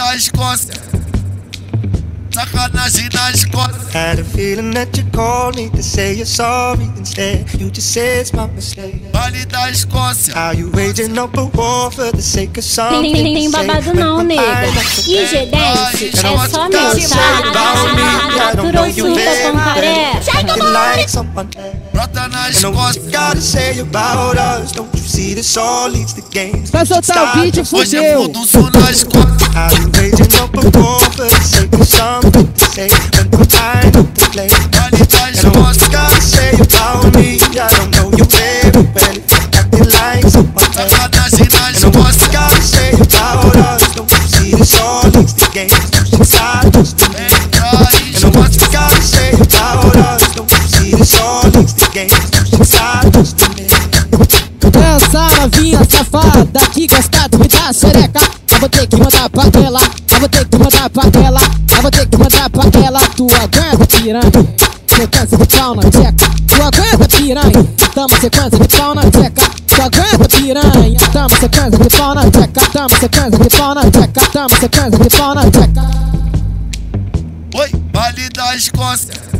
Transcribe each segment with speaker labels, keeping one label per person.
Speaker 1: da Escócia. Sacanagem na Escócia.
Speaker 2: Had a feeling that you called me to say you're sorry instead. You just said it's my mistake.
Speaker 1: Vale da Escócia.
Speaker 2: Are you waging up a war for the sake of something?
Speaker 3: tem, tem babado não,
Speaker 2: I'm
Speaker 3: nega.
Speaker 2: fine not to
Speaker 3: Ih, G10, é só meu, tá? Durou surta, pancaré.
Speaker 2: Acting like someone
Speaker 1: Brota na
Speaker 2: I know what
Speaker 1: Escócia.
Speaker 2: you gotta say about us. Don't you see this all leads to games?
Speaker 4: Vai soltar o beat,
Speaker 1: Hoje é
Speaker 4: fudeu.
Speaker 1: fundo sul na Escócia.
Speaker 2: Are you waging up for the sake
Speaker 4: Essa novinha safada que gosta de me dar xereca. Eu vou ter que mandar pra ela, eu vou ter que mandar pra ela, eu vou ter que mandar pra ela. Tu aguenta piranha, sequência de pau na tcheca. Tu aguenta piranha, tamo sequência de pau na tcheca. Tu aguenta piranha, tamo sequência de pau na tcheca. Tamo sequência de pau na tcheca, tamo sequência de pau na tcheca.
Speaker 1: Oi, vale da Escócia.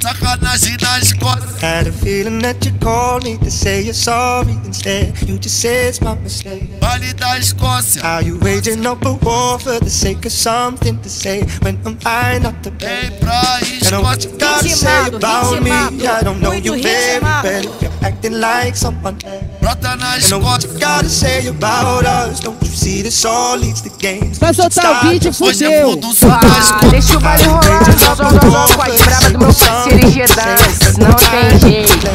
Speaker 1: Sacanagem na Escócia.
Speaker 2: Had a feeling that you called me to say you're sorry instead. You just said it's my mistake.
Speaker 1: Vale da Escócia.
Speaker 2: Are you waging up a war for the sake of something to say when I'm fine not to
Speaker 1: Vem
Speaker 2: play?
Speaker 1: pra
Speaker 2: I know what you
Speaker 1: Escócia.
Speaker 2: gotta say about me. I don't know you very like someone I know what you gotta say about us. Don't you see this all leads to games?
Speaker 4: Vai soltar o beat, fudeu.
Speaker 5: Ah, deixa o baile rolar, zó, zó, zó, zó, com as braba do meu parceiro Dance, não tem jeito.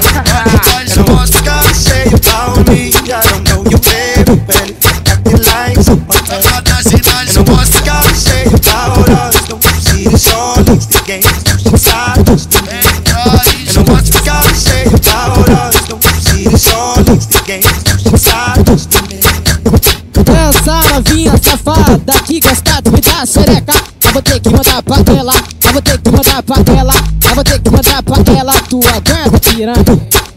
Speaker 2: Know what you gotta say about me. I don't know you very well. Acting like someone I know what you gotta say about us. Don't you see this all leads to games? To me.
Speaker 4: Essa novinha safada que gosta de me dar xereca. Eu vou ter que mandar pra ela, eu vou ter que mandar pra ela, eu vou ter que mandar pra ela. Tu aguenta piranha,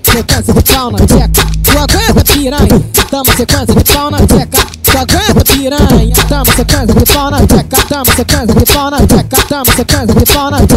Speaker 4: sequência de pau na tcheca. Tu aguenta piranha, tamo sequência de pau na tcheca. Tu aguenta piranha, tamo sequência de pau na tcheca. Tamo sequência de pau na tcheca, tamo sequência de pau na.